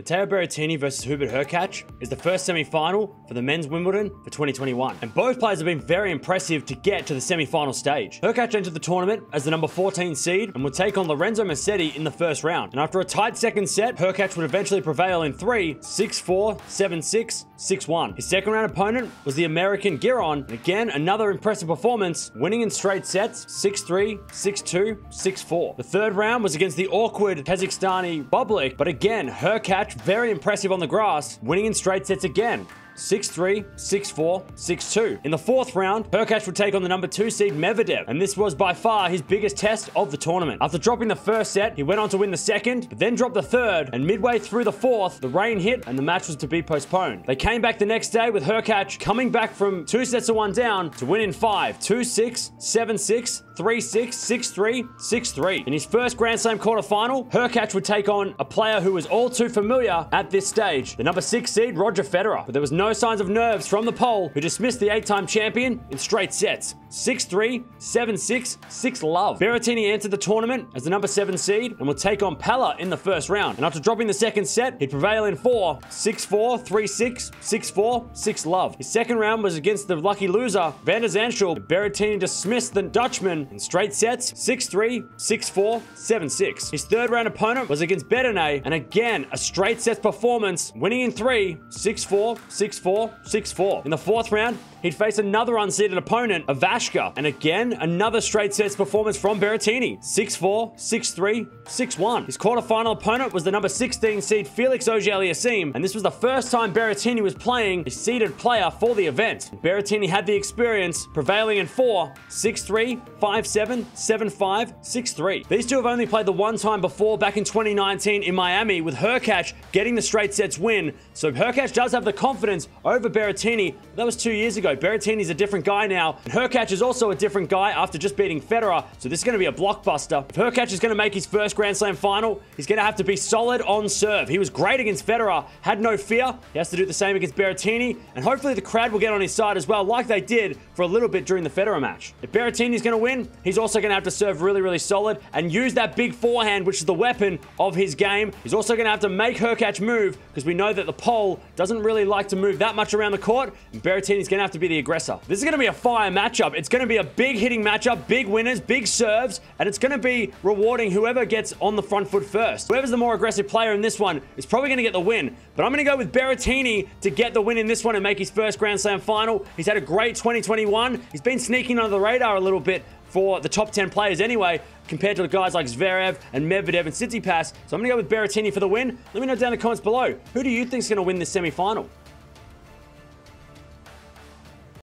Matteo Berrettini versus Hubert Hurkacz is the first semi-final for the men's Wimbledon for 2021, and both players have been very impressive to get to the semi-final stage. Hurkacz entered the tournament as the number 14 seed and would take on Lorenzo Musetti in the first round, and after a tight second set, Hurkacz would eventually prevail in 3, 6-4, 7-6, 6-1. His second round opponent was the American Giron, and again, another impressive performance, winning in straight sets, 6-3, 6-2, 6-4. The third round was against the awkward Kazakhstani Bublik, but again, Hurkacz very impressive on the grass, winning in straight sets again. 6-3, 6-4, 6-2. In the fourth round, Hurkacz would take on the number two seed Medvedev, and this was by far his biggest test of the tournament. After dropping the first set, he went on to win the second, but then dropped the third, and midway through the fourth, the rain hit and the match was to be postponed. They came back the next day with Hurkacz coming back from two sets to one down to win in five, 2-6, 7-6, 3-6, 6-3, 6-3. In his first Grand Slam quarterfinal, Hurkacz would take on a player who was all too familiar at this stage, the number six seed Roger Federer, but there was no signs of nerves from the Pole, who dismissed the eight-time champion in straight sets. 6-3, 7-6, 6-love. Berrettini entered the tournament as the number 7 seed and will take on Pella in the first round. And after dropping the second set, he'd prevail in 4, 6-4, 3-6, 6-4, 6-love. His second round was against the lucky loser, Van der Zandschulp. Berrettini dismissed the Dutchman in straight sets, 6-3, 6-4, 7-6. His third round opponent was against Bedene, and again, a straight sets performance, winning in 3, 6-4, 6-4, 6-4. In the fourth round, he'd face another unseeded opponent, Ivashka, and again, another straight sets performance from Berrettini. 6-4, 6-3, 6-1. His quarterfinal opponent was the number 16 seed Felix Auger-Aliassime, and this was the first time Berrettini was playing a seeded player for the event. Berrettini had the experience, prevailing in 4, 6-3, 5-7, 7-5, 6-3. These two have only played the one time before back in 2019 in Miami, with Hurkacz getting the straight sets win, so Hurkacz does have the confidence over Berrettini. That was two years ago. Berrettini's a different guy now, and Hurkacz is also a different guy after just beating Federer, so this is going to be a blockbuster. If Hurkacz is going to make his first Grand Slam final, he's going to have to be solid on serve. He was great against Federer, had no fear. He has to do the same against Berrettini, and hopefully the crowd will get on his side as well, like they did for a little bit during the Federer match. If Berrettini's going to win, he's also going to have to serve really, really solid and use that big forehand, which is the weapon of his game. He's also going to have to make Hurkacz move, because we know that the Pole doesn't really like to move that much around the court, and Berrettini's going to have to be the aggressor. This is going to be a fire matchup. It's going to be a big hitting matchup, big winners, big serves, and it's going to be rewarding whoever gets on the front foot first. Whoever's the more aggressive player in this one is probably going to get the win, but I'm going to go with Berrettini to get the win in this one and make his first Grand Slam final. He's had a great 2021. He's been sneaking under the radar a little bit for the top 10 players anyway, compared to the guys like Zverev and Medvedev and Tsitsipas. So I'm going to go with Berrettini for the win. Let me know down in the comments below, who do you think is going to win this semi-final?